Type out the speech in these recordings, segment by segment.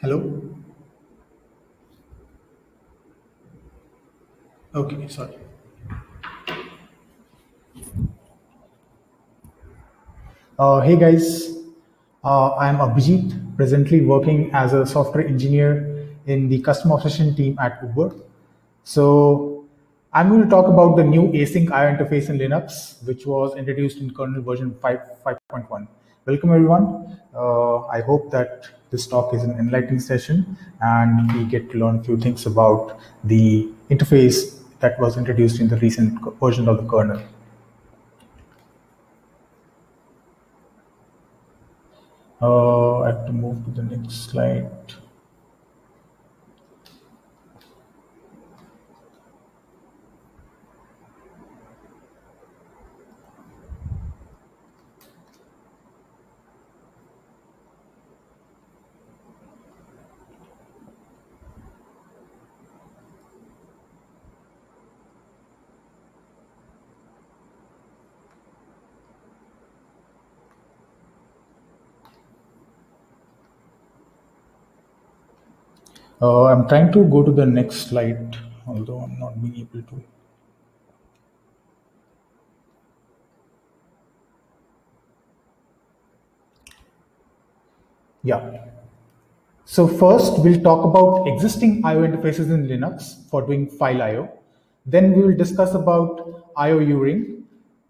Hello? Okay, sorry. Uh, hey guys, uh, I'm Abhijit, presently working as a software engineer in the customer obsession team at Uber. So I'm going to talk about the new async IO interface in Linux, which was introduced in kernel version 5, 5.1. Welcome everyone. Uh, I hope that this talk is an enlightening session and we get to learn a few things about the interface that was introduced in the recent version of the kernel. Uh, I have to move to the next slide. Uh, I'm trying to go to the next slide, although I'm not being able to. Yeah. So first, we'll talk about existing I/O interfaces in Linux for doing file I/O. Then we will discuss about I/O uring,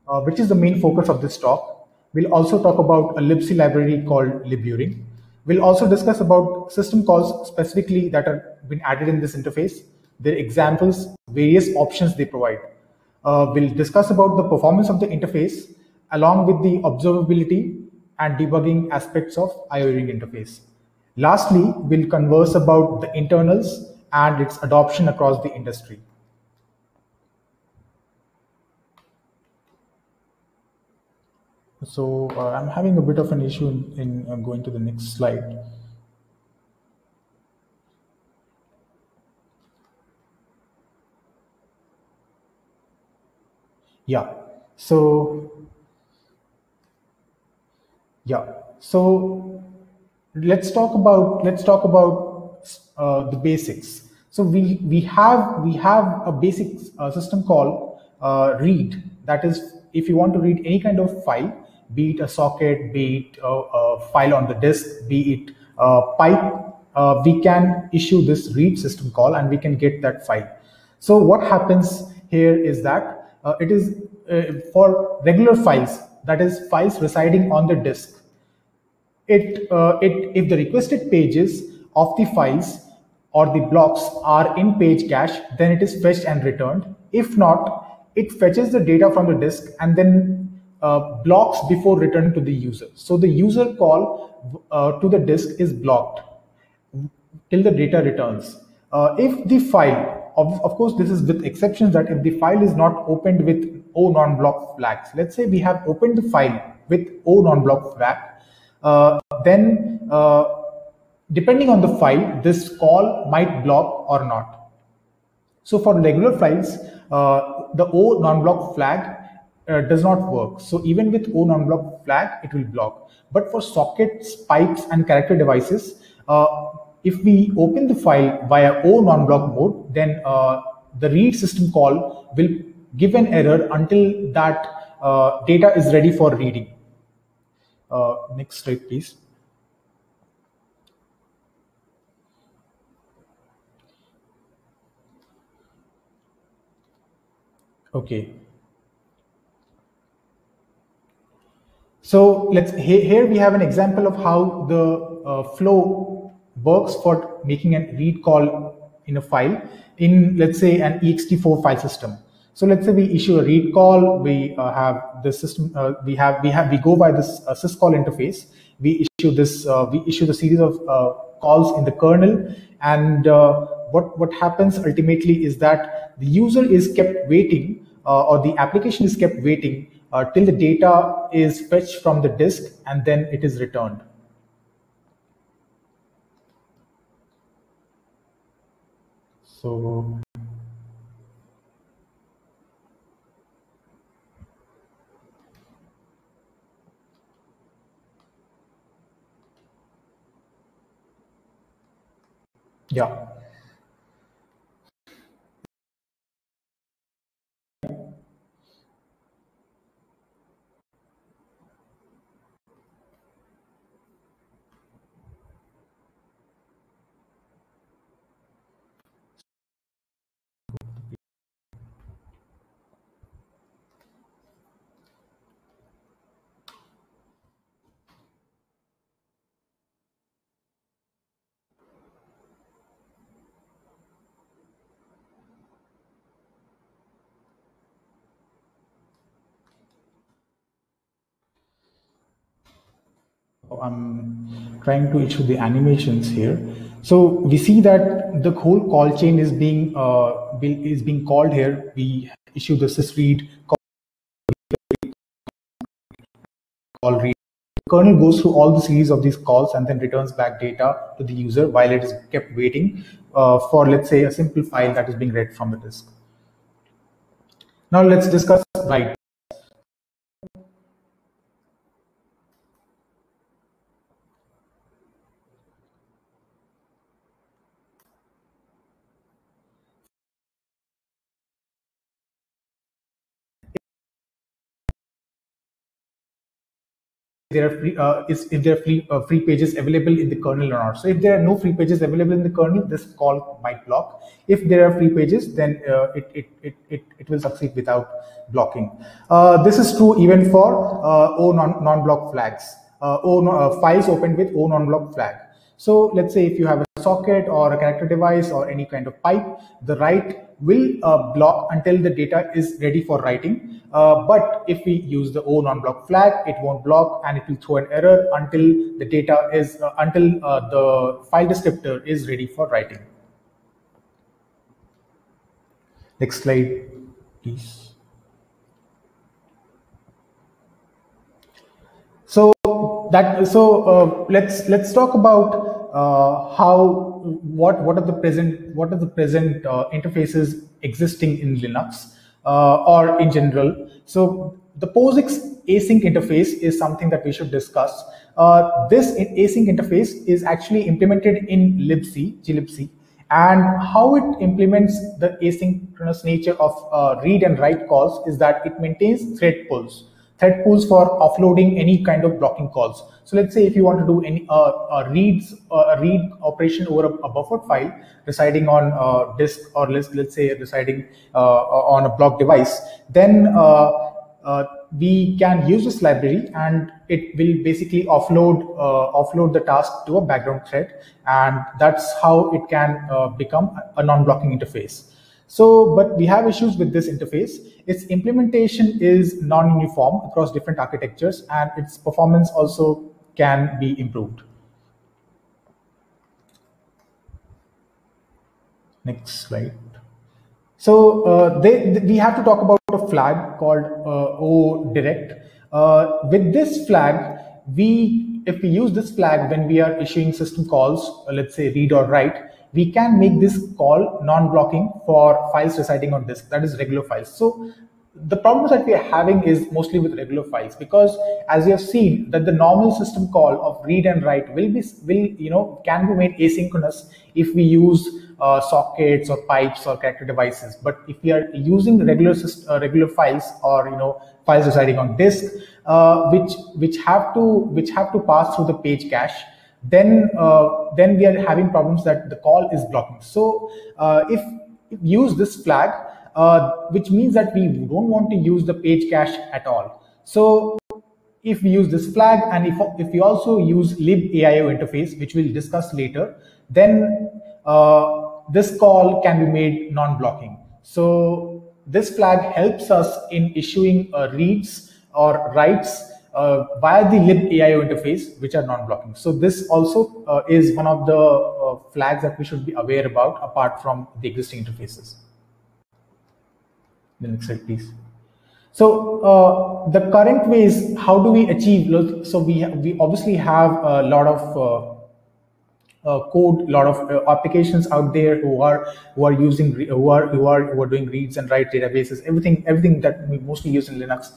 uh, which is the main focus of this talk. We'll also talk about a libc library called liburing. We'll also discuss about system calls specifically that are been added in this interface, their examples, various options they provide. Uh, we'll discuss about the performance of the interface along with the observability and debugging aspects of IORing interface. Lastly, we'll converse about the internals and its adoption across the industry. So uh, I'm having a bit of an issue in, in uh, going to the next slide. Yeah. So yeah. So let's talk about let's talk about uh, the basics. So we we have we have a basic uh, system called uh, read. That is, if you want to read any kind of file, be it a socket, be it a, a file on the disk, be it a pipe, uh, we can issue this read system call and we can get that file. So what happens here is that uh, it is uh, for regular files, that is files residing on the disk. It, uh, it, if the requested pages of the files or the blocks are in page cache, then it is fetched and returned. If not, it fetches the data from the disk and then uh, blocks before returning to the user. So the user call uh, to the disk is blocked till the data returns. Uh, if the file, of, of course, this is with exceptions that if the file is not opened with O non-block flags, let's say we have opened the file with O non-block flag, uh, then uh, depending on the file, this call might block or not. So for regular files, the O non-block flag uh, does not work. So even with O non-block flag, it will block. But for sockets, pipes, and character devices, uh, if we open the file via O non-block mode, then uh, the read system call will give an error until that uh, data is ready for reading. Uh, next slide, please. Okay. So let's here we have an example of how the uh, flow works for making a read call in a file in let's say an ext4 file system. So let's say we issue a read call, we uh, have the system, uh, we have we have we go by this uh, syscall interface. We issue this, uh, we issue the series of uh, calls in the kernel, and uh, what what happens ultimately is that the user is kept waiting, or the application is kept waiting Uh, till the data is fetched from the disk and then it is returned. So Yeah. I'm trying to issue the animations here. So we see that the whole call chain is being uh, is being called here. We issue the sysread call read. The kernel goes through all the series of these calls and then returns back data to the user while it is kept waiting uh, for, let's say, a simple file that is being read from the disk. Now let's discuss write. There are free, uh, is if there are free, uh, free pages available in the kernel or not. So if there are no free pages available in the kernel, this call might block. If there are free pages, then uh, it, it, it, it, it will succeed without blocking. Uh, this is true even for uh, O non, non-block flags. Uh, o files opened with O non-block flag. So let's say if you have a socket or a connector device or any kind of pipe, the write will uh, block until the data is ready for writing. Uh, but if we use the O non-block flag, it won't block and it will throw an error until the data is, uh, until uh, the file descriptor is ready for writing. Next slide, please. So that so uh, let's let's talk about uh, how what what are the present what are the present uh, interfaces existing in Linux or in general. So the POSIX async interface is something that we should discuss. Uh, this async interface is actually implemented in libc, glibc, and how it implements the asynchronous nature of uh, read and write calls is that it maintains thread pools thread pools for offloading any kind of blocking calls. So let's say if you want to do any uh, a reads uh, read operation over a, a buffered file residing on a disk or let's let's say residing uh, on a block device, then uh, uh, we can use this library and it will basically offload uh, offload the task to a background thread, and that's how it can become a non-blocking interface. So, but we have issues with this interface. Its implementation is non-uniform across different architectures and its performance also can be improved. Next slide. So uh, they, we have to talk about a flag called uh, O direct. Uh, with this flag, we if we use this flag when we are issuing system calls, uh, let's say read or write, we can make this call non-blocking for files residing on disk, that is regular files. So the problems that we are having is mostly with regular files because as you have seen that the normal system call of read and write will be will you know can be made asynchronous if we use uh, sockets or pipes or connector devices but if we are using regular uh, regular files or you know files residing on disk uh, which which have to which have to pass through the page cache then uh, then we are having problems that the call is blocking. So uh, if, if use this flag, uh, which means that we don't want to use the page cache at all. So if we use this flag and if, if we also use libaio interface, which we'll discuss later, then uh, this call can be made non-blocking. So this flag helps us in issuing uh, reads or writes uh, via the libaio interface, which are non-blocking. So this also uh, is one of the uh, flags that we should be aware about apart from the existing interfaces. The next slide, please. So uh, the current ways, how do we achieve? So we we obviously have a lot of uh, uh, code, a lot of uh, applications out there who are who are using who are who are who are doing reads and write databases. Everything everything that we mostly use in Linux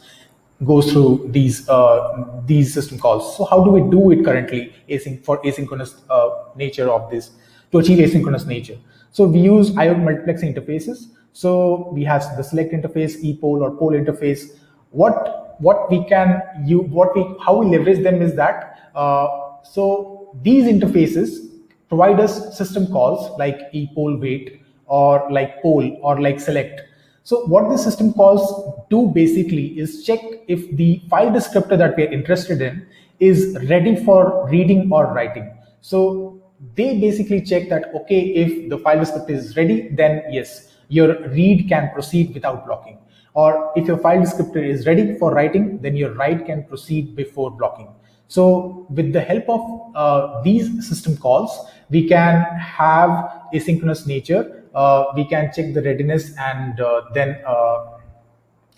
goes through these uh, these system calls. So how do we do it currently async for asynchronous uh, nature of this? to achieve asynchronous nature. So we use IO multiplexing interfaces. So we have the select interface, epoll or poll interface. What what we can you what we how we leverage them is that uh, so these interfaces provide us system calls like epoll wait or like poll or like select. So what the system calls do basically is check if the file descriptor that we are interested in is ready for reading or writing. So they basically check that, okay, if the file descriptor is ready, then yes, your read can proceed without blocking. Or if your file descriptor is ready for writing, then your write can proceed before blocking. So with the help of uh, these system calls, we can have asynchronous nature. Uh, we can check the readiness and uh, then uh,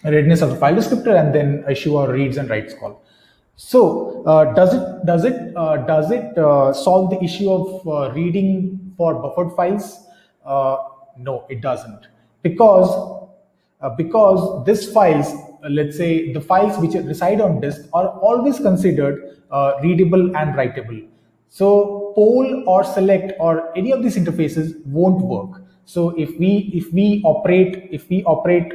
readiness of the file descriptor and then issue our reads and writes call. So uh, does it does it uh, does it uh, solve the issue of reading for buffered files? No, it doesn't because because this files, let's say the files which reside on disk are always considered readable and writable. So poll or select or any of these interfaces won't work. So if we if we operate if we operate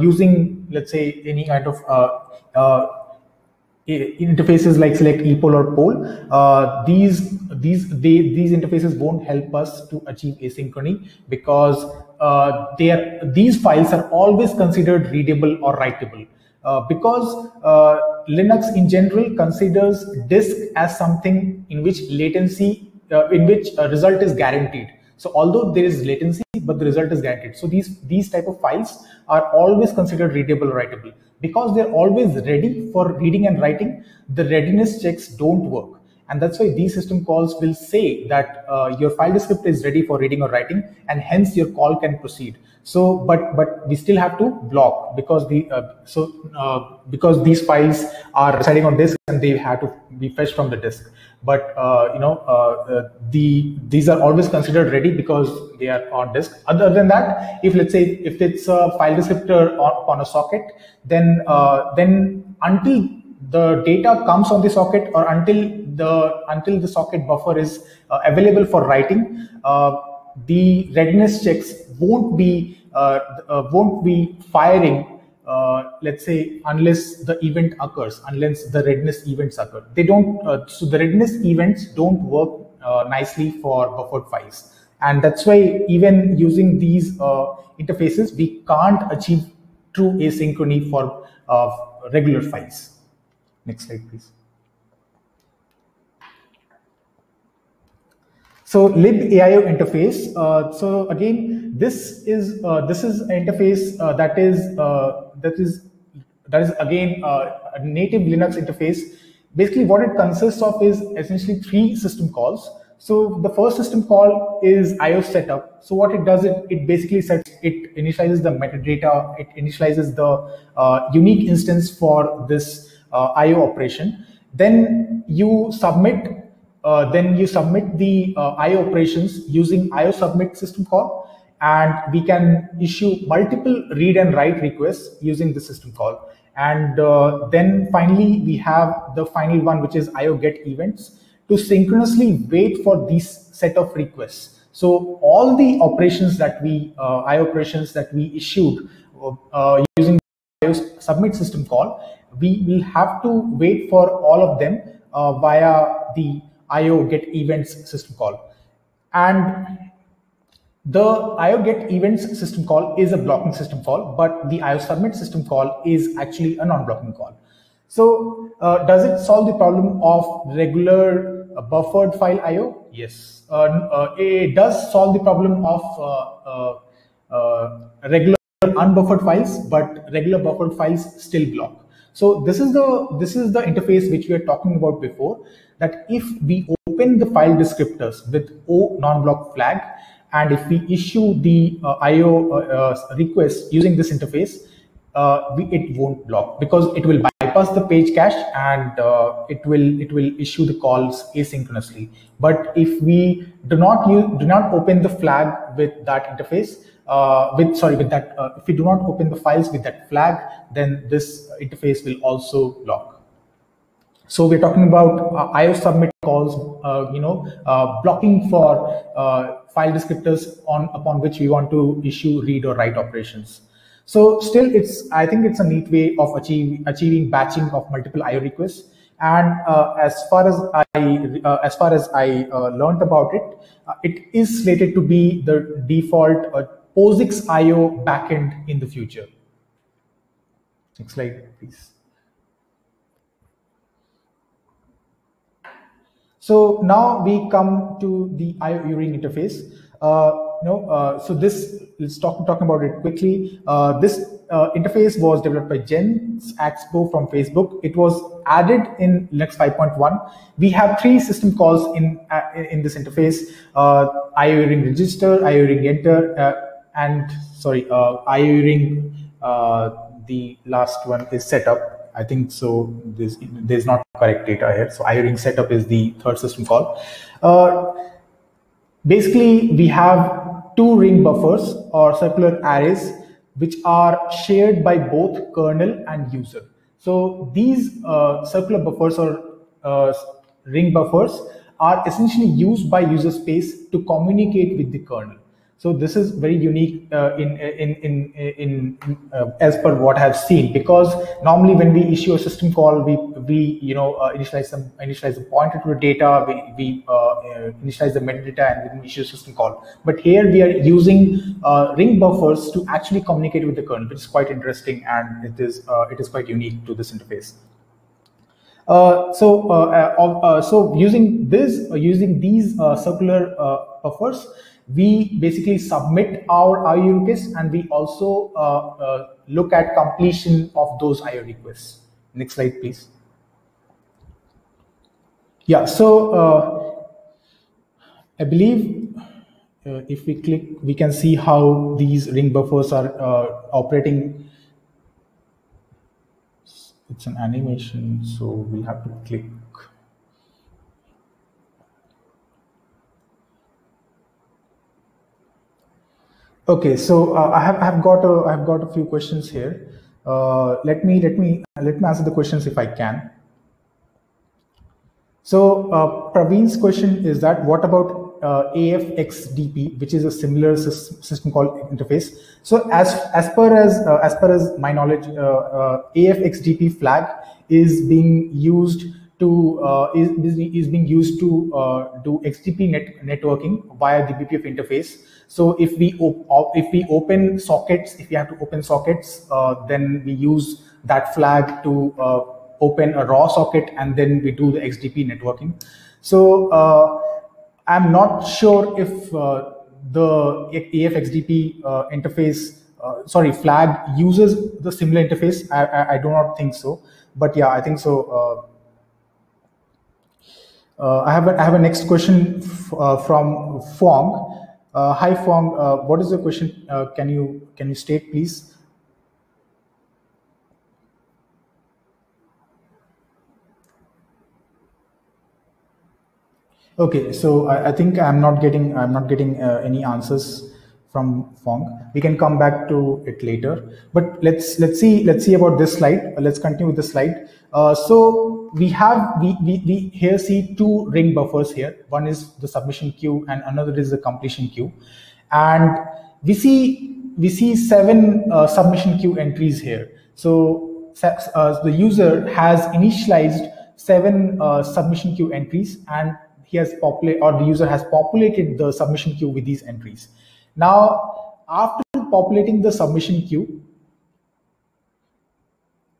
using let's say any kind of interfaces like select epoll or poll uh, these these they, these interfaces won't help us to achieve asynchrony because uh, they are these files are always considered readable or writable. Uh, because uh, linux in general considers disk as something in which latency uh, in which a result is guaranteed so although there is latency but the result is guaranteed so these these type of files are always considered readable or writable because they're always ready for reading and writing, the readiness checks don't work. And that's why these system calls will say that uh, your file descriptor is ready for reading or writing, and hence your call can proceed. So, but but we still have to block because the uh, so uh, because these files are residing on disk and they have to be fetched from the disk. But uh, you know uh, uh, the these are always considered ready because they are on disk. Other than that, if let's say if it's a file descriptor on, on a socket, then then until the data comes on the socket or until the until the socket buffer is uh, available for writing uh, the readiness checks won't be uh, uh won't be firing uh, let's say unless the event occurs unless the readiness events occur. They don't uh, so the readiness events don't work nicely for buffered files. And that's why even using these interfaces we can't achieve true asynchrony for regular files. Next slide, please. So libaio interface. Uh, so again, this is uh, this is an interface uh, that is uh, that is that is again uh, a native Linux interface. Basically, what it consists of is essentially three system calls. So the first system call is IO setup. So what it does, it, it basically sets, it initializes the metadata, it initializes the uh, unique instance for this IO operation. Then you submit, uh, then you submit the uh, IO operations using IO submit system call, and we can issue multiple read and write requests using the system call. And then finally, we have the final one, which is IO get events to synchronously wait for this set of requests. So all the operations that we, uh, I operations that we issued uh, using submit system call, we will have to wait for all of them uh, via the IO get events system call. And the IO get events system call is a blocking system call, but the IO submit system call is actually a non-blocking call. So uh, does it solve the problem of regular uh, buffered file IO? Yes. Uh, uh, it does solve the problem of uh, regular unbuffered files, but regular buffered files still block. So this is the this is the interface which we are talking about before. That if we open the file descriptors with O non-block flag, and if we issue the uh, IO uh, uh, request using this interface, uh, we, it won't block because it will bypass the page cache and uh, it will it will issue the calls asynchronously. But if we do not use do not open the flag with that interface, uh, with sorry with that uh, if we do not open the files with that flag then this interface will also block So we're talking about uh, IO submit calls, uh, you know, uh, blocking for uh, file descriptors on upon which we want to issue read or write operations. So still, it's I think it's a neat way of achieve, achieving batching of multiple IO requests. And uh, as far as I uh, as far as I learned about it, it is slated to be the default POSIX IO backend in the future. Next slide, please. So now we come to the IO Uring interface. Uh, you know, uh, so this let's talk talking about it quickly. Uh, this uh, interface was developed by Jens Axboe from Facebook. It was added in Linux 5.1. We have three system calls in uh, in this interface: uh, IO Uring register, IO Uring enter, uh, and sorry, uh, IO Uring. the last one is setup. I think so. There's, there's not correct data here. So IO Uring setup is the third system call. Uh, basically, we have two ring buffers or circular arrays which are shared by both kernel and user. So these uh, circular buffers or uh, ring buffers are essentially used by user space to communicate with the kernel. So this is very unique uh, in in in in, uh, as per what I have seen because normally when we issue a system call, we we you know uh, initialize some initialize the pointer to the data, we we uh, uh, initialize the metadata, and then issue a system call. But here we are using uh, ring buffers to actually communicate with the kernel, which is quite interesting and it is it is quite unique to this interface. Uh, so, uh, uh, so using this, using these circular buffers, we basically submit our IO requests and we also uh, uh, look at completion of those IO requests. Next slide, please. Yeah, so uh, I believe uh, if we click, we can see how these ring buffers are uh, operating. It's an animation, so we'll have to click Okay, so uh, I have I have got a I have got a few questions here. Uh, let me let me let me answer the questions if I can. So uh, Praveen's question is that what about uh, AF_XDP, which is a similar system called interface. So as as per as uh, as per as my knowledge, uh, AF_XDP flag is being used to uh, is, is being used to uh, do XDP net networking via the BPF interface. So if we if we open sockets, if we have to open sockets, uh, then we use that flag to uh, open a raw socket, and then we do the XDP networking. So uh, I'm not sure if uh, the AF_XDP interface, sorry, flag uses the similar interface. I, I, I, do not think so, but yeah, I think so uh, I have a, I have a next question uh, from Fong. Uh, hi Fong, uh, what is the question? Uh, can you can you state please? Okay, so I, I, think I'm not getting I'm not getting uh, any answers from Fong. We can come back to it later. But let's let's see let's see about this slide. let's continue with the slide. so we have we, we, we here see two ring buffers here. One is the submission queue and another is the completion queue. And we see we see seven uh, submission queue entries here. So uh, the user has initialized seven uh, submission queue entries and he has populated or the user has populated the submission queue with these entries. Now, after populating the submission queue,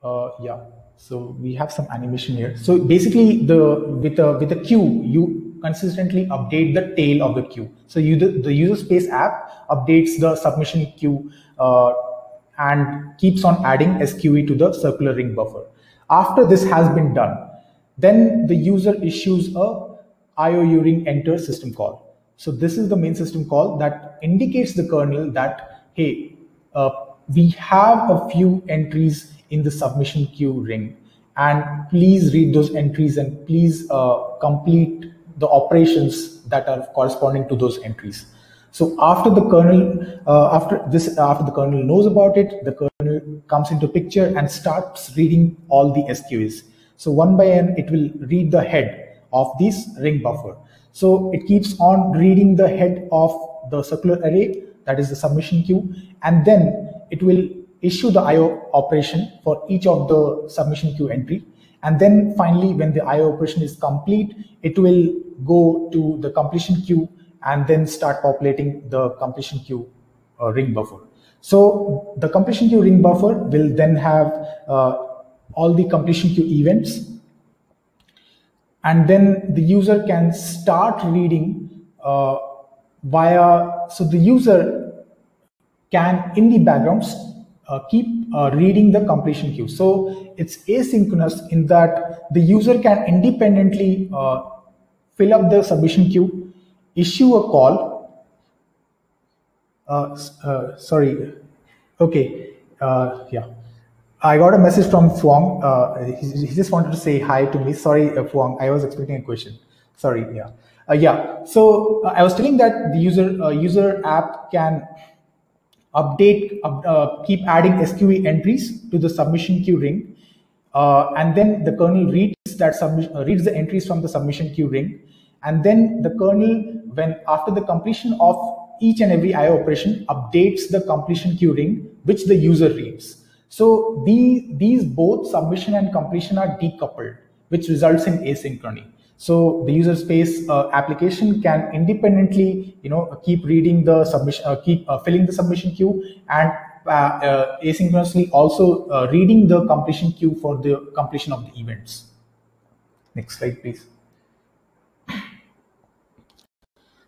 uh, yeah, so we have some animation here. So basically, the with a with a queue, you consistently update the tail of the queue. So you the, the user space app updates the submission queue uh, and keeps on adding SQE to the circular ring buffer. After this has been done, then the user issues a IO Uring enter system call. So this is the main system call that indicates the kernel that hey, uh, we have a few entries in the submission queue ring. And please read those entries and please uh, complete the operations that are corresponding to those entries. So after the kernel, uh, after this, after the kernel knows about it, the kernel comes into picture and starts reading all the SQs. So one by n, it will read the head of this ring buffer. So it keeps on reading the head of the circular array, that is the submission queue, and then it will issue the IO operation for each of the submission queue entry. And then finally, when the IO operation is complete, it will go to the completion queue and then start populating the completion queue uh, ring buffer. So the completion queue ring buffer will then have uh, all the completion queue events. And then the user can start reading uh, via, so the user can in the background uh, keep uh, reading the completion queue. So it's asynchronous in that the user can independently uh, fill up the submission queue, issue a call. Uh, uh, sorry. Okay. Uh, yeah. I got a message from Fuang. He, he, just wanted to say hi to me. Sorry, Fuang. I was expecting a question. Sorry. Yeah. yeah. So I was telling that the user user app can update, uh, keep adding SQE entries to the submission queue ring. Uh, and then the kernel reads that submission, uh, reads the entries from the submission queue ring. And then the kernel, when after the completion of each and every IO operation, updates the completion queue ring, which the user reads. So these, these both submission and completion are decoupled, which results in asynchrony. So the user space uh, application can independently, you know, keep reading the submission, uh, keep uh, filling the submission queue, and uh, uh, asynchronously also uh, reading the completion queue for the completion of the events. Next slide, please.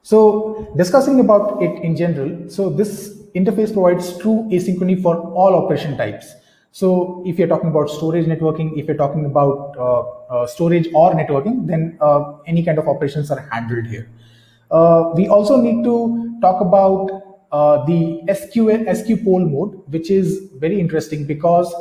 So discussing about it in general, so this interface provides true asynchrony for all operation types. So if you're talking about storage networking, if you're talking about uh, uh, storage or networking, then uh, any kind of operations are handled here. Uh, we also need to talk about uh, the SQL SQ poll mode, which is very interesting because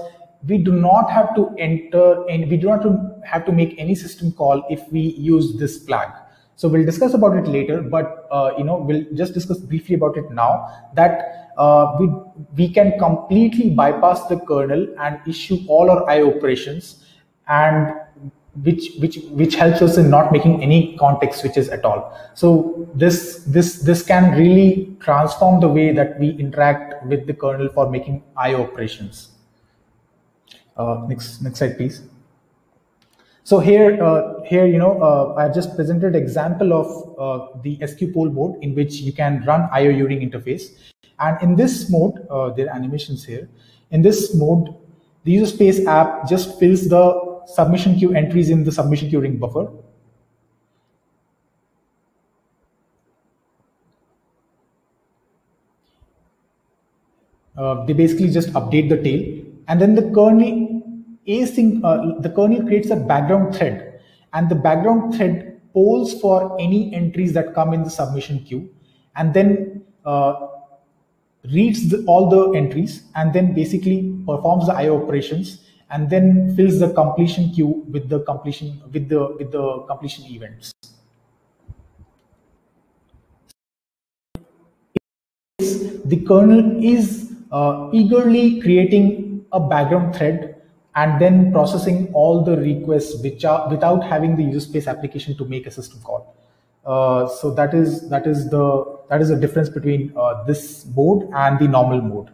we do not have to enter and we do not have to make any system call if we use this flag. So we'll discuss about it later, but uh, you know we'll just discuss briefly about it now. That uh, we, we can completely bypass the kernel and issue all our I operations and which which which helps us in not making any context switches at all. So this this this can really transform the way that we interact with the kernel for making i operations. Uh, next next slide please. So here uh, here you know uh, i just presented example of uh, the sq poll mode in which you can run io uring interface and in this mode, uh, there are animations here. In this mode, the user space app just fills the submission queue entries in the submission queue ring buffer. Uh, they basically just update the tail and then the kernel async uh, the kernel creates a background thread and the background thread polls for any entries that come in the submission queue and then uh, reads the, all the entries and then basically performs the IO operations and then fills the completion queue with the completion with the with the completion events. The kernel is uh, eagerly creating a background thread and then processing all the requests which are without having the user space application to make a system call. Uh, so that is that is the that is the difference between uh, this mode and the normal mode.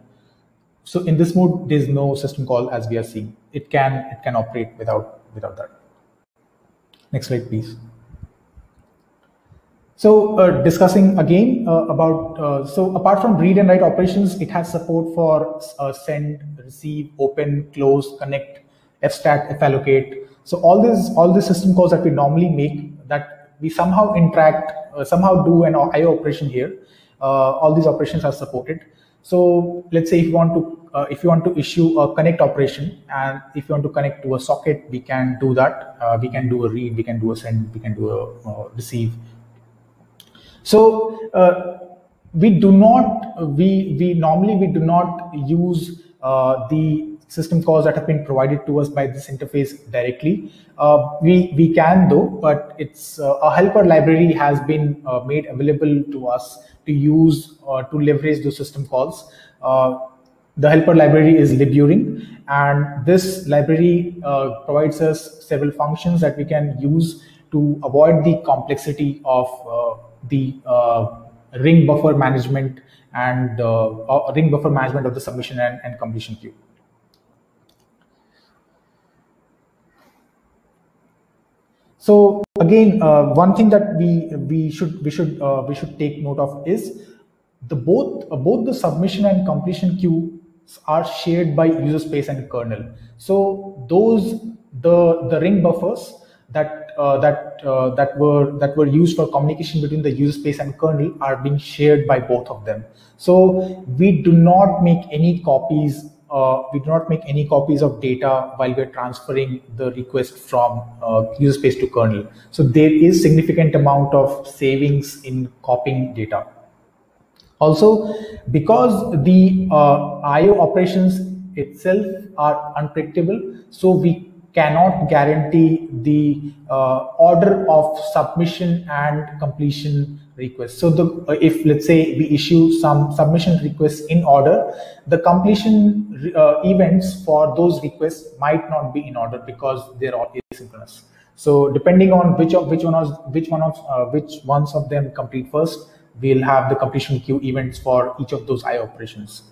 So in this mode, there's no system call as we are seeing. It can it can operate without without that. Next slide, please. So uh, discussing again uh, about, uh, so apart from read and write operations, it has support for uh, send, receive, open, close, connect, fstat, fallocate. So all these, all the system calls that we normally make we somehow interact, uh, somehow do an IO operation here. Uh, all these operations are supported. So let's say if you want to, uh, if you want to issue a connect operation, and if you want to connect to a socket, we can do that. we can do a read, we can do a send, we can do a receive. So we do not, we we normally we do not use the system calls that have been provided to us by this interface directly. Uh, we, we can though, but it's uh, a helper library has been uh, made available to us to use uh, to leverage those system calls. Uh, the helper library is liburing, and this library uh, provides us several functions that we can use to avoid the complexity of the ring buffer management and ring buffer management of the submission and, and completion queue. So again, uh, one thing that we we should we should uh, we should take note of is the both uh, both the submission and completion queue are shared by user space and kernel. So those the the ring buffers that uh, that uh, that were that were used for communication between the user space and kernel are being shared by both of them. So we do not make any copies. Uh, we do not make any copies of data while we're transferring the request from uh, user space to kernel. So there is significant amount of savings in copying data. Also, because the uh, IO operations itself are unpredictable, so we cannot guarantee the uh, order of submission and completion requests. So the, uh, if let's say we issue some submission requests in order, the completion uh, events for those requests might not be in order because they're all asynchronous. So depending on which of which one of which one of uh, which ones of them complete first, we'll have the completion queue events for each of those I operations.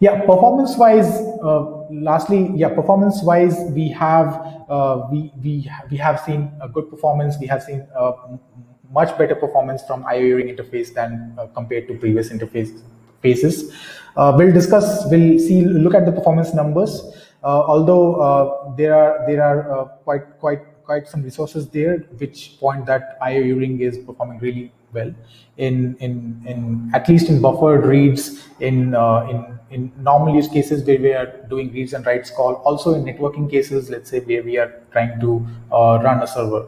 Yeah, performance wise, uh, lastly, yeah, performance wise, we have uh, we we we have seen a good performance. We have seen much better performance from IO ring interface than uh, compared to previous interface phases. Uh, we'll discuss. We'll see. Look at the performance numbers. Uh, although there are there are quite quite quite some resources there which point that IO ring is performing really well in in in at least in buffered reads in uh, in in normal use cases where we are doing reads and writes call also in networking cases let's say where we are trying to uh, run a server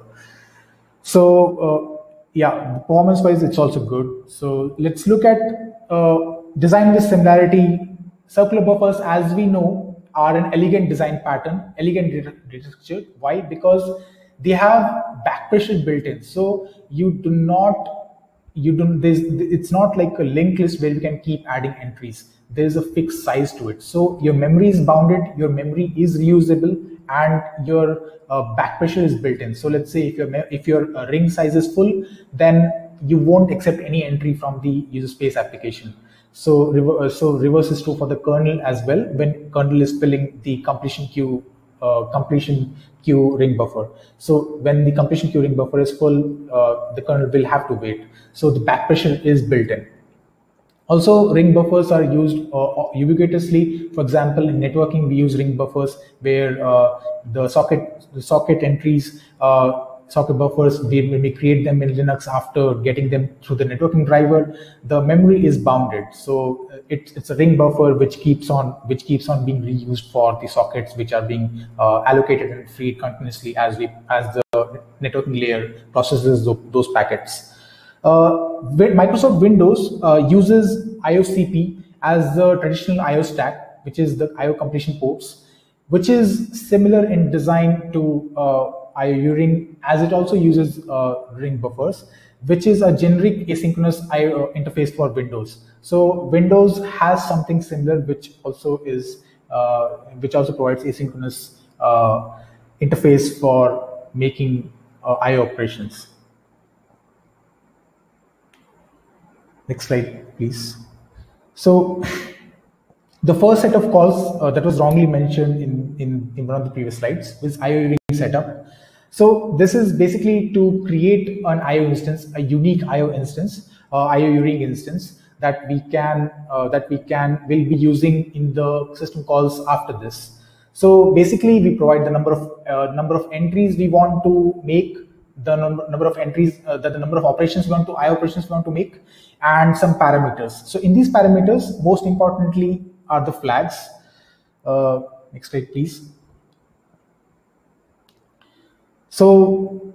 so uh, yeah performance wise it's also good so let's look at uh, design with similarity circular buffers as we know are an elegant design pattern, elegant structure. Why? Because they have back pressure built in. So you do not, you don't, there's, it's not like a linked list where you can keep adding entries. There's a fixed size to it. So your memory is bounded, your memory is reusable, and your uh, back pressure is built in. So let's say if your if your uh, ring size is full, then you won't accept any entry from the user space application. So, uh, so reverse is true for the kernel as well when kernel is filling the completion queue uh, completion queue ring buffer. So when the completion queue ring buffer is full, uh, the kernel will have to wait. So the back pressure is built in. Also, ring buffers are used uh, ubiquitously. For example, in networking, we use ring buffers where uh, the socket the socket entries uh, socket buffers, we, when we create them in Linux after getting them through the networking driver, the memory is bounded. So uh, it, it's a ring buffer which keeps on which keeps on being reused for the sockets which are being uh, allocated and freed continuously as we as the networking layer processes those packets. Uh, Microsoft Windows uh, uses IOCP as the traditional IO stack, which is the IO completion ports, which is similar in design to uh, IO ring as it also uses ring buffers, which is a generic asynchronous IO interface for Windows. So Windows has something similar, which also is uh, which also provides asynchronous uh, interface for making uh, IO operations. Next slide, please. So the first set of calls uh, that was wrongly mentioned in, in, in one of the previous slides is IO ring setup. So this is basically to create an IO instance, a unique IO instance, uh, IO ring instance that we can uh, that we can will be using in the system calls after this. So basically, we provide the number of uh, number of entries we want to make, the number of entries uh, that the number of operations we want to IO operations we want to make, and some parameters. So in these parameters, most importantly are the flags. Uh, next slide, please. So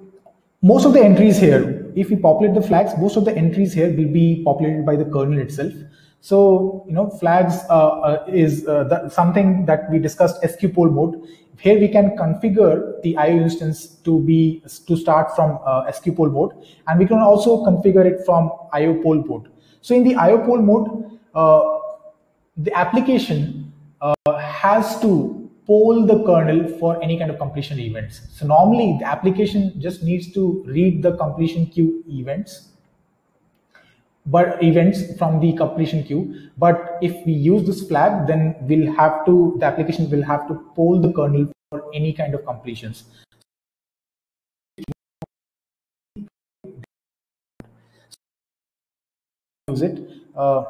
most of the entries here, if we populate the flags, most of the entries here will be populated by the kernel itself. So, you know, flags uh, uh, is uh, something that we discussed SQ poll mode. Here we can configure the IO instance to be to start from uh, SQ poll mode, and we can also configure it from IO poll mode. So in the IO poll mode, the application has to poll the kernel for any kind of completion events. So normally the application just needs to read the completion queue events but events from the completion queue. But if we use this flag, then we'll have to, the application will have to poll the kernel for any kind of completions. Use it. Uh,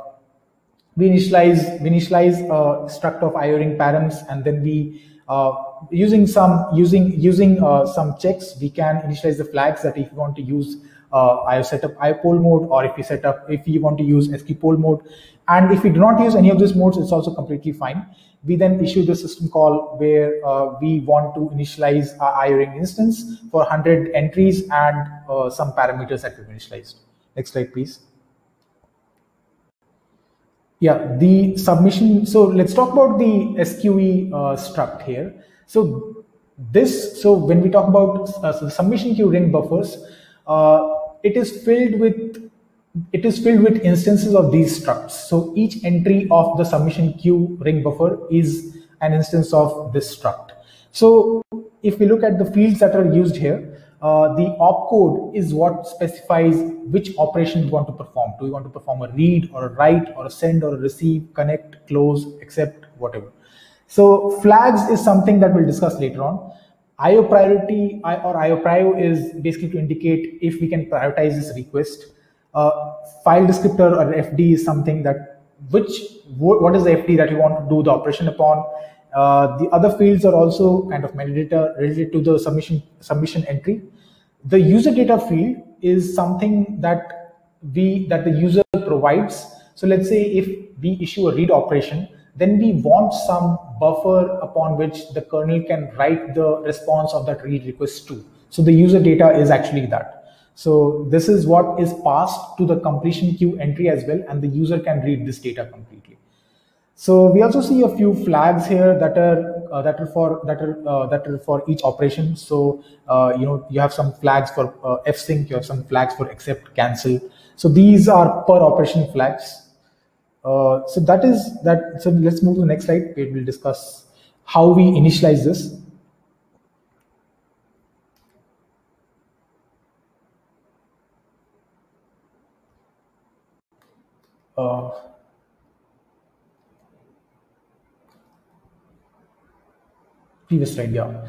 we initialize we initialize a struct of IO ring params, and then we uh, using some using using uh, some checks we can initialize the flags that if you want to use uh, I have set up IOPOLL mode, or if you set up, if you want to use SQPOLL mode. And if we do not use any of these modes, it's also completely fine. We then issue the system call where uh, we want to initialize our IORing instance for 100 entries and uh, some parameters that we've initialized. Next slide, please. Yeah, the submission. So let's talk about the SQE uh, struct here. So this, so when we talk about uh, so submission queue ring buffers, uh, it is filled with it is filled with instances of these structs. So each entry of the submission queue ring buffer is an instance of this struct. So if we look at the fields that are used here, uh, the opcode is what specifies which operation we want to perform. Do we want to perform a read or a write or a send or a receive, connect, close, accept, whatever. So flags is something that we'll discuss later on. IO priority or IO prio is basically to indicate if we can prioritize this request. Uh, file descriptor or FD is something that which what is the FD that you want to do the operation upon. Uh, the other fields are also kind of metadata related to the submission submission entry. The user data field is something that we that the user provides. So let's say if we issue a read operation, then we want some buffer upon which the kernel can write the response of that read request to. So the user data is actually that. So this is what is passed to the completion queue entry as well, and the user can read this data completely. So we also see a few flags here that are uh, that are for that are uh, that are for each operation. So uh, you know you have some flags for uh, fsync, you have some flags for accept, cancel. So these are per operation flags. Uh, so that is that. So let's move to the next slide where we'll discuss how we initialize this. Uh, previous slide, yeah.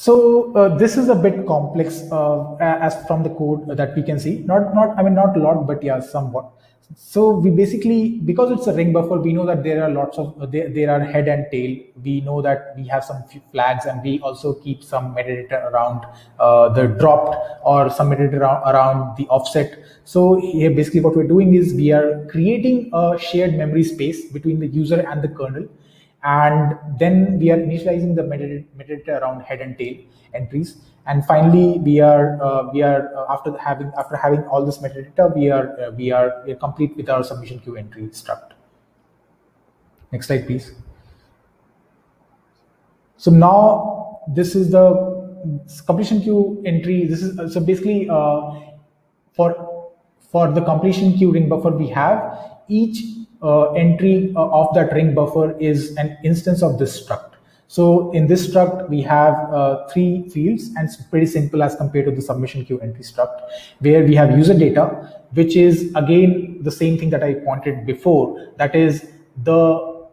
So uh, this is a bit complex uh, as from the code that we can see. Not, not, I mean, not a lot, but yeah, somewhat. So we basically, because it's a ring buffer, we know that there are lots of, uh, there, there are head and tail. We know that we have some flags and we also keep some metadata around uh, the dropped or some metadata around, around the offset. So here basically what we're doing is we are creating a shared memory space between the user and the kernel and then we are initializing the metadata, around head and tail entries. And finally we are uh, we are uh, after having after having all this metadata we are uh, we are we are complete with our submission queue entry struct. Next slide please. So now this is the completion queue entry. This is uh, so basically uh, for for the completion queue ring buffer we have each uh, entry uh, of that ring buffer is an instance of this struct. So in this struct, we have uh, three fields and it's pretty simple as compared to the submission queue entry struct where we have user data, which is again the same thing that I pointed before. That is the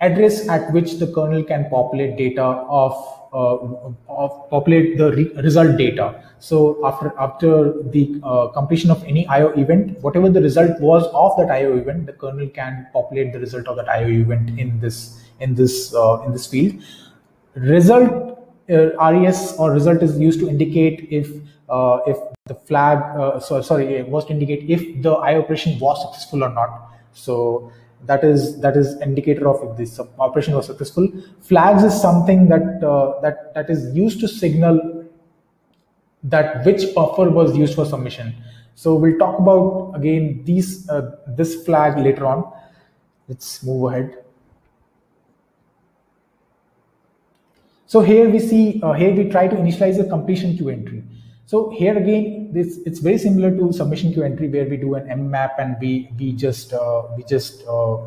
address at which the kernel can populate data of, of populate the re result data. So after after the uh, completion of any IO event, whatever the result was of that IO event, the kernel can populate the result of that IO event in this in this uh, in this field. Result uh, res or result is used to indicate if uh, if the flag uh, so, sorry was to indicate if the IO operation was successful or not. So that is that is indicator of if this operation was successful. Flags is something that uh, that that is used to signal that which buffer was used for submission. So we'll talk about again these uh, this flag later on. Let's move ahead. So here we see uh, here we try to initialize a completion queue entry. So here again, this it's very similar to submission queue entry where we do an mmap and we we just uh, we just uh,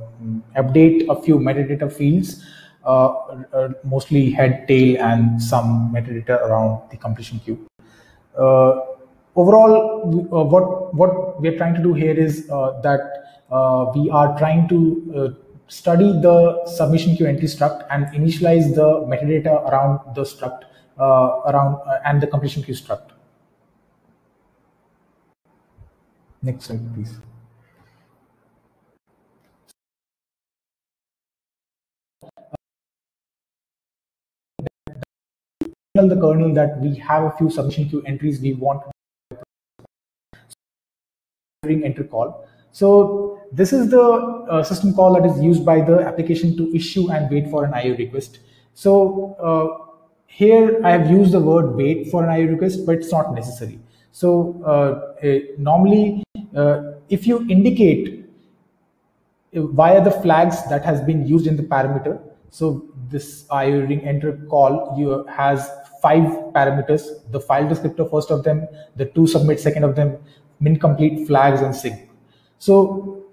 update a few metadata fields, uh, uh mostly head, tail, and some metadata around the completion queue. Uh, overall, uh, what what we're trying to do here is that we are trying to study the submission queue entry struct and initialize the metadata around the struct around and the completion queue struct. Next slide, please. Tell the kernel that we have a few submission queue entries we want during enter call. So this is the uh, system call that is used by the application to issue and wait for an IO request. So uh, here I have used the word wait for an IO request, but it's not necessary. So uh, uh normally uh, if you indicate via the flags that has been used in the parameter, so this IO ring enter call you has five parameters, the file descriptor first of them, the to submit second of them, min complete flags and sig. So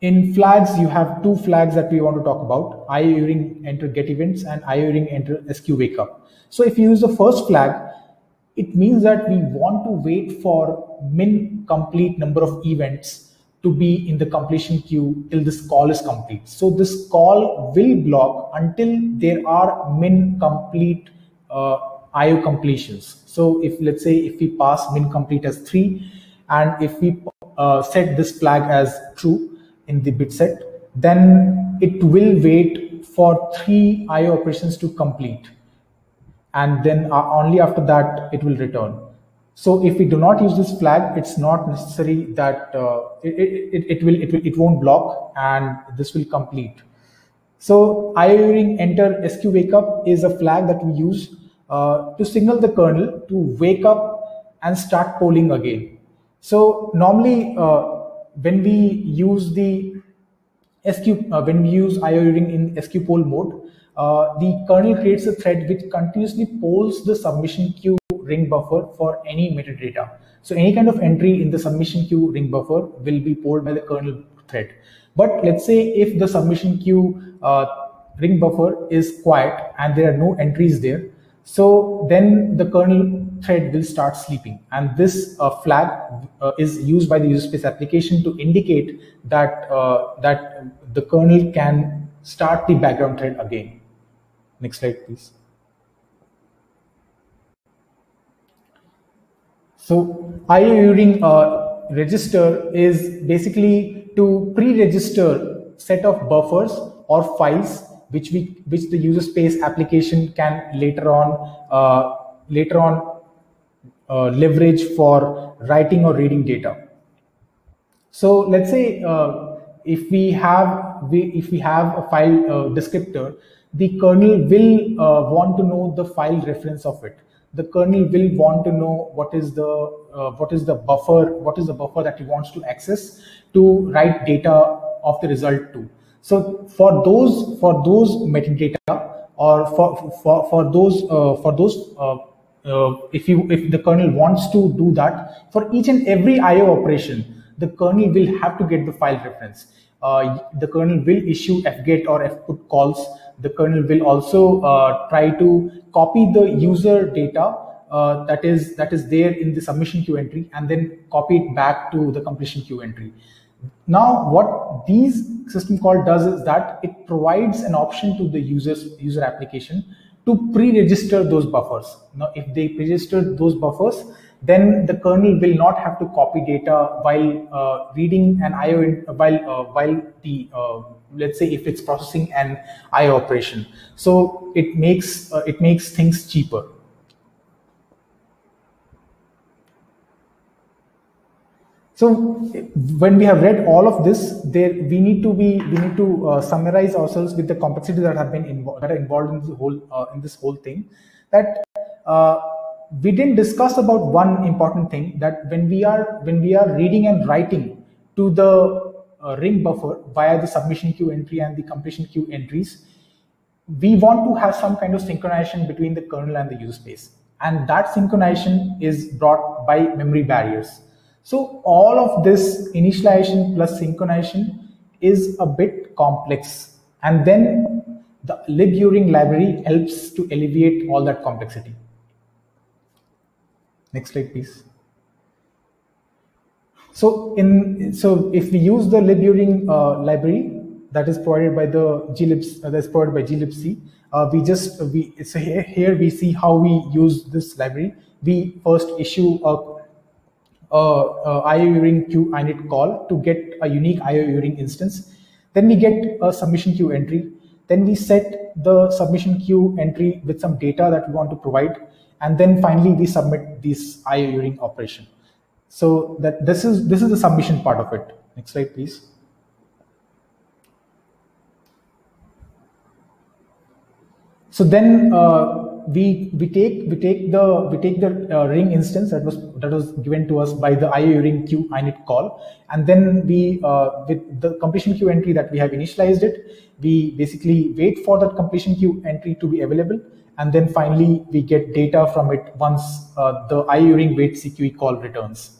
in flags, you have two flags that we want to talk about, IO ring enter get events and IO ring enter SQ wake up. So if you use the first flag, it means that we want to wait for min complete number of events to be in the completion queue till this call is complete. So this call will block until there are min complete uh, IO completions. So if let's say if we pass min complete as three and if we uh, set this flag as true in the bit set, then it will wait for three IO operations to complete and then uh, only after that it will return. So if we do not use this flag, it's not necessary that uh, it, it, it, will, it will it won't block and this will complete. So IOring enter SQ wake up is a flag that we use uh, to signal the kernel to wake up and start polling again. So normally uh, when we use the SQ uh, when we use IOring in SQ poll mode, uh, the kernel creates a thread which continuously polls the submission queue ring buffer for any metadata. So any kind of entry in the submission queue ring buffer will be polled by the kernel thread. But let's say if the submission queue uh, ring buffer is quiet and there are no entries there, so then the kernel thread will start sleeping. And this uh, flag uh, is used by the user space application to indicate that, uh, that the kernel can start the background thread again. Next slide, please. So IOUring uh, register is basically to pre-register set of buffers or files which we which the user space application can later on uh, later on uh, leverage for writing or reading data. So let's say uh, if we have we if we have a file uh, descriptor the kernel will uh, want to know the file reference of it. The kernel will want to know what is the uh, what is the buffer what is the buffer that he wants to access to write data of the result to. So for those for those metadata or for for, for those uh, for those uh, uh, if you if the kernel wants to do that for each and every io operation the kernel will have to get the file reference. Uh, the kernel will issue fget or fput calls the kernel will also uh, try to copy the user data uh, that is that is there in the submission queue entry and then copy it back to the completion queue entry. Now, what these system call does is that it provides an option to the users user application to pre-register those buffers. Now, if they pre-register those buffers, then the kernel will not have to copy data while uh, reading an IO while uh, while the uh, let's say if it's processing an IO operation. So it makes uh, it makes things cheaper. So when we have read all of this, there we need to be we need to uh, summarize ourselves with the complexities that have been that are involved in the whole uh, in this whole thing. That uh, we didn't discuss about one important thing that when we are when we are reading and writing to the Uh, ring buffer via the submission queue entry and the completion queue entries, we want to have some kind of synchronization between the kernel and the user space. and that synchronization is brought by memory barriers. So all of this initialization plus synchronization is a bit complex. And then the liburing library helps to alleviate all that complexity. Next slide, please. So in so if we use the liburing uh, library that is provided by the glibc uh, that's provided by glibc, uh, we just we so here, here we see how we use this library. We first issue a uh, IO ring queue init call to get a unique IO ring instance. Then we get a submission queue entry. Then we set the submission queue entry with some data that we want to provide. And then finally we submit this IO ring operation. So that this is this is the submission part of it. Next slide, please. So then uh, we we take we take the we take the uh, ring instance that was that was given to us by the IO ring queue init call, and then we uh, with the completion queue entry that we have initialized it, we basically wait for that completion queue entry to be available, and then finally we get data from it once uh, the IO ring wait CQE call returns.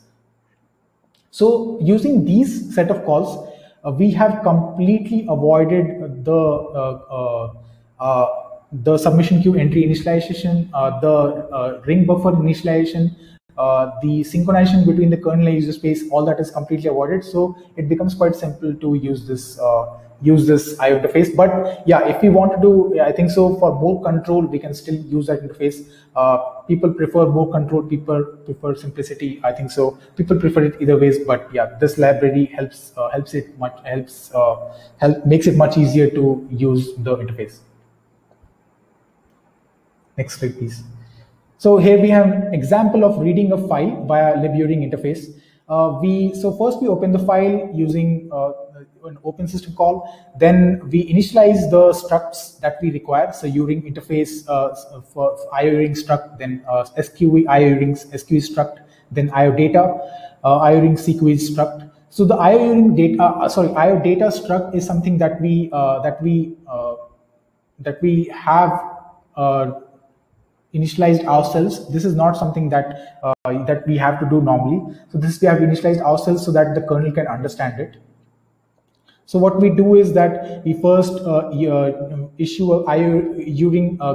So using these set of calls, uh, we have completely avoided the uh, uh, the submission queue entry initialization, uh, the uh, ring buffer initialization, uh, the synchronization between the kernel and user space, all that is completely avoided. So it becomes quite simple to use this uh, use this IO interface. But yeah, if we want to do, I think so for more control, we can still use that interface. Uh, people prefer more control, people prefer simplicity. I think so. People prefer it either ways. But yeah, this library helps uh, helps it much helps help makes it much easier to use the interface. Next slide, please. So here we have example of reading a file via liburing interface. Uh, we so first we open the file using uh, an open system call. Then we initialize the structs that we require. So uring interface uh, for, for IO ring struct, then uh, SQE IO rings SQE struct, then IO data, uh, IO ring CQE struct. So the IO ring data, uh, sorry, IO data struct is something that we that we that we have initialized ourselves. This is not something that uh, that we have to do normally. So this we have initialized ourselves so that the kernel can understand it. So what we do is that we first uh, uh, issue a using a,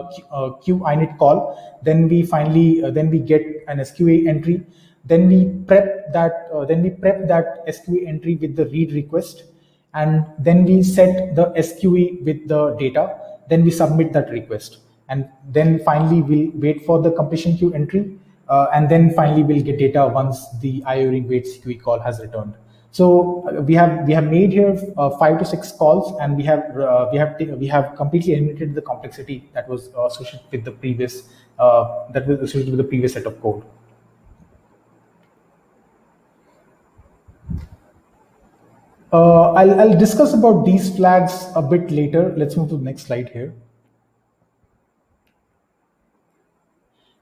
queue init call. Then we finally uh, then we get an SQE entry. Then we prep that uh, then we prep that SQE entry with the read request, and then we set the SQE with the data. Then we submit that request and then finally we'll wait for the completion queue entry uh, and then finally we'll get data once the IO ring wait CQE call has returned. So uh, we have we have made here uh, five to six calls, and we have uh, we have we have completely eliminated the complexity that was associated with the previous uh, that was associated with the previous set of code. Uh, I'll, I'll discuss about these flags a bit later. Let's move to the next slide here.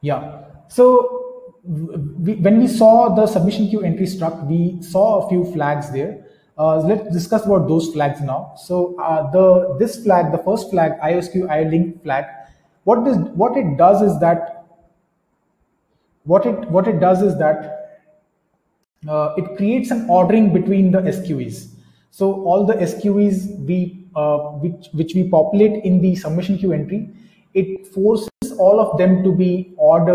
Yeah. So we, when we saw the submission queue entry struct, we saw a few flags there. Uh, let's discuss about those flags now. So uh, the this flag, the first flag, IOSQ IOLink flag, what does what it does is that what it what it does is that uh, it creates an ordering between the SQEs. So all the SQEs we uh, which which we populate in the submission queue entry, it forces all of them to be ordered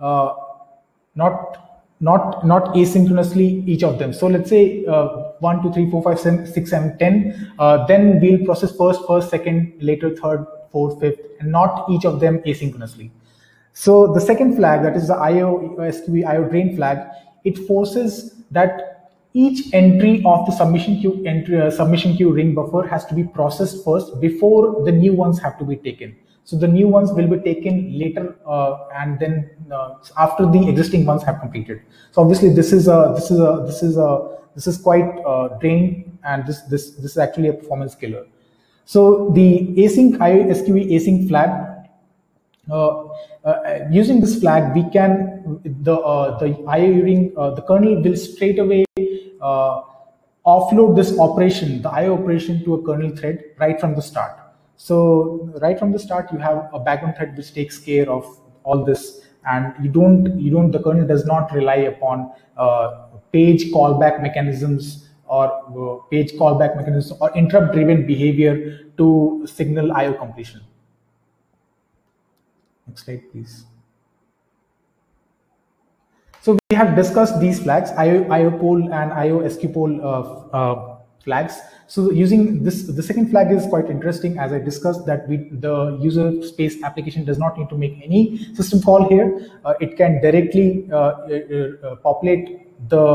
uh, not not not asynchronously each of them. So let's say uh, 1 2 3 4 5 6 7 10 uh, then we'll process first first second later third fourth fifth and not each of them asynchronously. So the second flag that is the io sqe io drain flag it forces that each entry of the submission queue entry uh, submission queue ring buffer has to be processed first before the new ones have to be taken so the new ones will be taken later uh, and then uh, after the existing ones have completed so obviously this is a this is a this is a this is quite uh, draining and this this this is actually a performance killer so the async IOSQE async flag uh, uh, using this flag, we can the uh, the IO ring the kernel will straight away offload this operation, the IO operation, to a kernel thread right from the start. So right from the start, you have a background thread which takes care of all this, and you don't you don't the kernel does not rely upon uh, page callback mechanisms or uh, page callback mechanisms or interrupt driven behavior to signal IO completion. Next slide, please. So we have discussed these flags, IO, IO poll and IO SQ poll uh, uh, flags. So using this, the second flag is quite interesting as I discussed that we, the user space application does not need to make any system call here. Uh, it can directly uh, uh, uh, populate the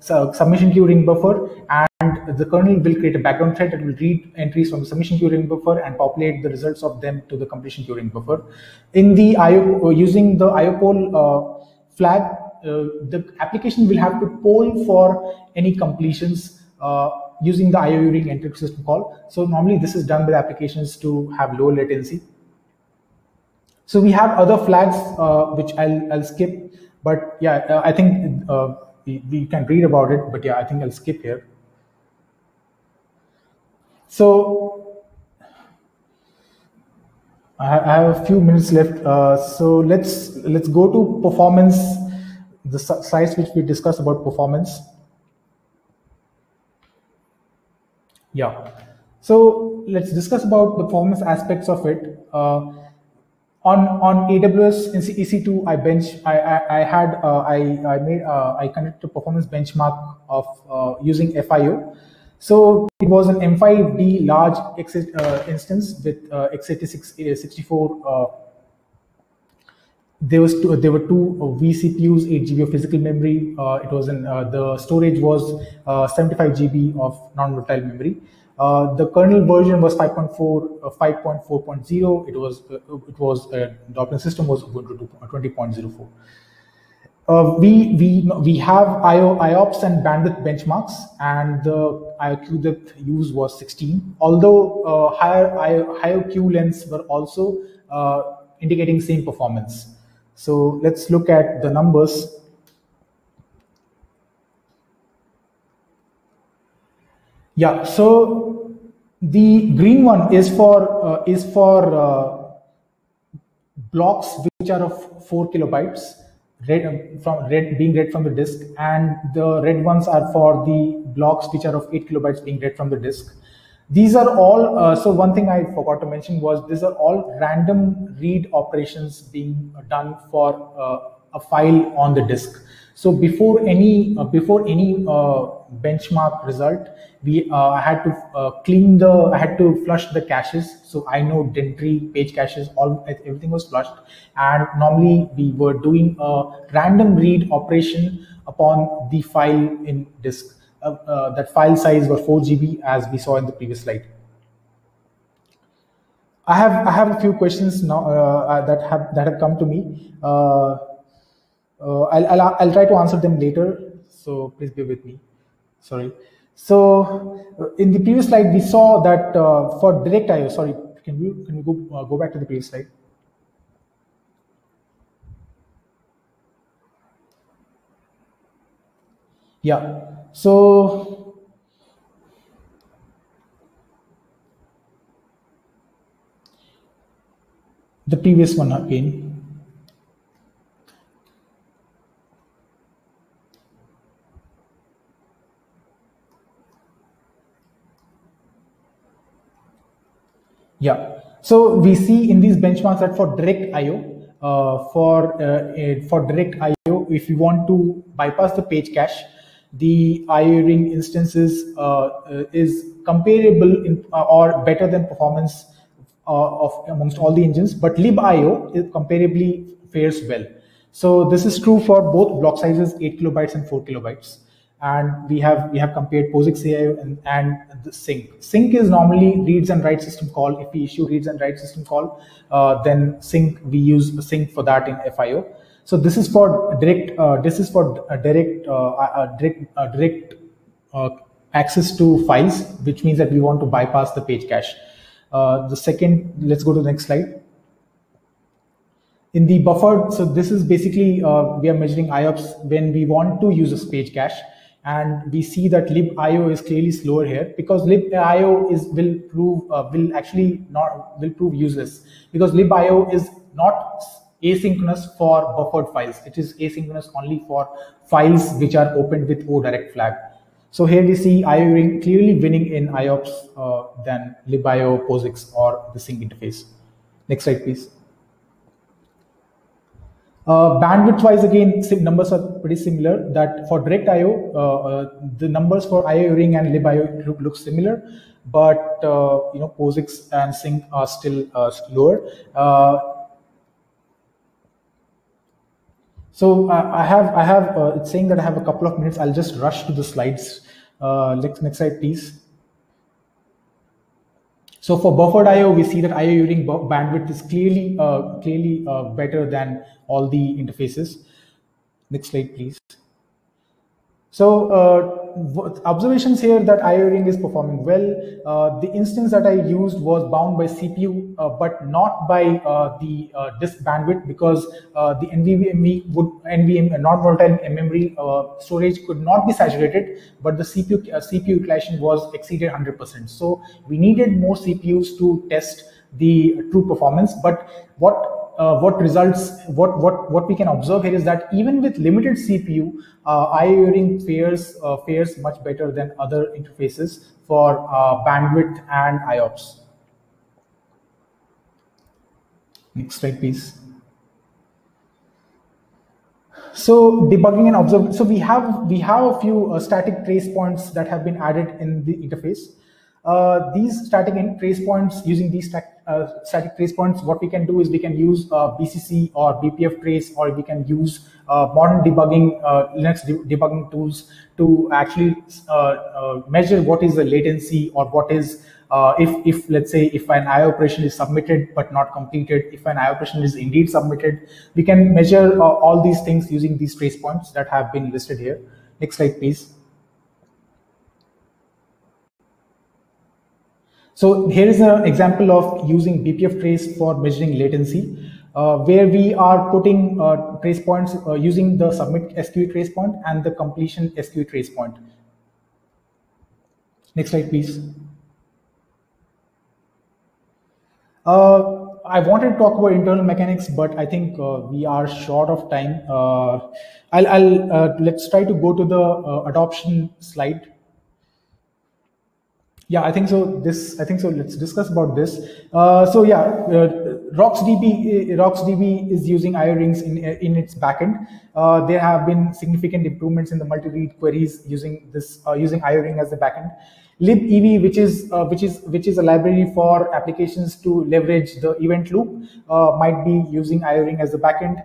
submission queue ring buffer and the kernel will create a background thread that will read entries from the submission queue ring buffer and populate the results of them to the completion queue ring buffer. In the IO, using the IO poll flag, uh, the application will have to poll for any completions uh, using the IOUring entry system call. So normally this is done with applications to have low latency. So we have other flags uh, which I'll, I'll skip, but yeah, I think we, we can read about it, but yeah, I think I'll skip here. So I have a few minutes left. Uh, so let's let's go to performance the slides which we discussed about performance. Yeah. So let's discuss about the performance aspects of it. Uh, on on AWS in EC2, I bench I I, I had uh, I I made uh, I conducted a performance benchmark of uh, using FIO. So it was an M5D large uh, instance with uh, x86 64 there was two, there were two uh, vCPUs, 8 GB of physical memory. Uh, it was in uh, the storage was uh, 75 GB of non-volatile memory. Uh, the kernel version was 5.4, uh, 5.4.0. It was it was the operating system was Ubuntu 20.04. we we we have IO IOPS and bandwidth benchmarks, and the IOQ depth use was 16. Although higher IO, queue lengths were also indicating same performance. So let's look at the numbers. Yeah, so the green one is for uh, is for uh, blocks which are of four kilobytes read um, from read being read from the disk, and the red ones are for the blocks which are of eight kilobytes being read from the disk. These are all, uh, so one thing I forgot to mention was these are all random read operations being done for uh, a file on the disk. So before any uh, before any uh, benchmark result, we uh, had to uh, clean the, I had to flush the caches. So inode Dentry page caches, all everything was flushed. And normally we were doing a random read operation upon the file in disk. Uh, uh, that file size was 4 GB as we saw in the previous slide. I have I have a few questions now uh, that have that have come to me. I'll, I'll, I'll try to answer them later. So please be with me. Sorry. So in the previous slide, we saw that uh, for direct IO, sorry, can you can you go uh, go back to the previous slide? Yeah. So the previous one again. Yeah. So we see in these benchmarks that for direct IO, uh, for uh, for direct IO, if you want to bypass the page cache, the IO-ring instances uh, uh, is comparable in, uh, or better than performance of amongst all the engines, but libaio is comparably fares well. So this is true for both block sizes, 8 kilobytes and 4 kilobytes. And we have we have compared POSIX CIO and, and the sync. Sync is normally reads and write system call. If we issue reads and write system call, uh, then sync we use sync for that in FIO. So this is for direct. Uh, this is for direct, uh, direct, uh, direct uh, access to files, which means that we want to bypass the page cache. Uh, the second, let's go to the next slide. In the buffer, so this is basically we are measuring IOPS when we want to use a page cache. and we see that libaio is clearly slower here because libaio is will prove uh, will actually not will prove useless because libaio is not asynchronous for buffered files. It is asynchronous only for files which are opened with o direct flag. So here we see IO ring clearly winning in IOPS uh, than libaio POSIX or the sync interface. Next slide please. Uh, bandwidth wise again numbers are pretty similar that for direct IO uh, uh, the numbers for IO ring and libaio look, look similar but uh, you know POSIX and sync are still uh, lower uh, so I have I have it's saying that I have a couple of minutes I'll just rush to the slides next next slide please so for buffered IO, we see that IO ring bandwidth is clearly uh, clearly uh, better than all the interfaces. Next slide, please. So uh, observations here that IO ring is performing well. Uh, the instance that I used was bound by CPU, uh, but not by uh, the uh, disk bandwidth because uh, the NVMe would NVMe non-volatile memory storage could not be saturated, but the CPU CPU utilization was exceeded 100%. So we needed more CPUs to test the true performance. But what uh, what results, what, what, what we can observe here is that even with limited CPU, uh, IO ring fares, uh, fares much better than other interfaces for uh, bandwidth and IOPS. Next slide, please. So debugging and observing. So we have we have a few uh, static trace points that have been added in the interface. Uh, these static trace points using these static, uh, static trace points, what we can do is we can use uh, BCC or BPF trace, or we can use uh, modern debugging uh, Linux de debugging tools to actually measure what is the latency or what is if, if let's say if an IO operation is submitted but not completed, if an IO operation is indeed submitted, we can measure all these things using these trace points that have been listed here. Next slide, please. So here is an example of using BPF trace for measuring latency, uh, where we are putting uh, trace points uh, using the submit SQE trace point and the completion SQE trace point. Next slide, please. Uh, I wanted to talk about internal mechanics, but I think uh, we are short of time. Uh, I'll, I'll let's try to go to the adoption slide yeah, I think so. This, I think so. Let's discuss about this. Uh, so yeah, uh, RocksDB, uh, RocksDB is using IO rings in in its backend. Uh, there have been significant improvements in the multi-read queries using this uh, using IO ring as the backend. libev, which is uh, which is which is a library for applications to leverage the event loop, might be using IO ring as the backend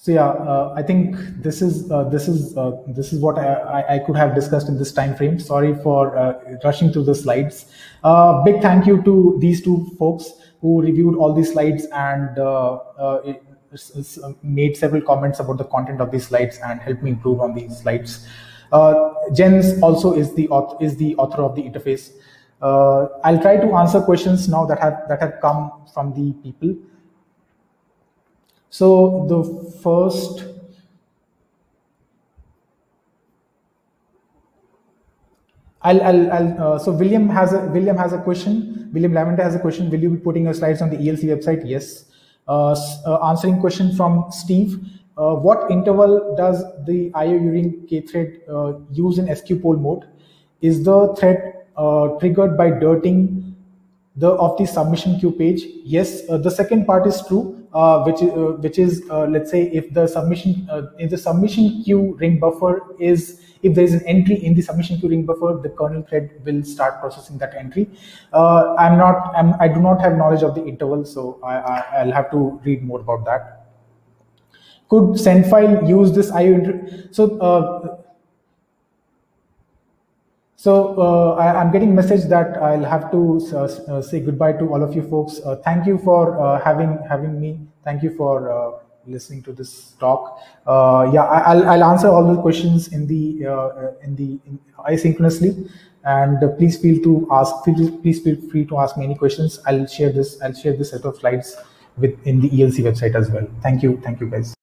so yeah, uh, I think this is uh, this is uh, this is what I, I, could have discussed in this time frame. Sorry for uh, rushing through the slides. Uh, big thank you to these two folks who reviewed all these slides and uh, made several comments about the content of these slides and helped me improve on these slides. Jens also is the author, is the author of the interface. I'll try to answer questions now that have that have come from the people. So the first I'll, I'll, I'll uh, so William has a William has a question. William Lavender has a question. Will you be putting your slides on the ELC website? Yes. Uh, uh, answering question from Steve. Uh, what interval does the IO ring K thread uh, use in SQ poll mode? Is the thread uh, triggered by dirting the of the submission queue page? Yes. the second part is true which is uh, which is uh, let's say if the submission uh, if the submission queue ring buffer is if there is an entry in the submission queue ring buffer the kernel thread will start processing that entry. Uh, i'm not I'm, i do not have knowledge of the interval so I, I will have to read more about that. Could send file use this io so uh, so uh, I, am getting message that I'll have to uh, uh, say goodbye to all of you folks. Uh, thank you for uh, having having me. Thank you for uh, listening to this talk. yeah, I, will I'll answer all the questions in the in the in asynchronously, and please feel to ask. Please feel free to ask me any questions. I'll share this. I'll share this set of slides with in the ELC website as well. Thank you. Thank you, guys.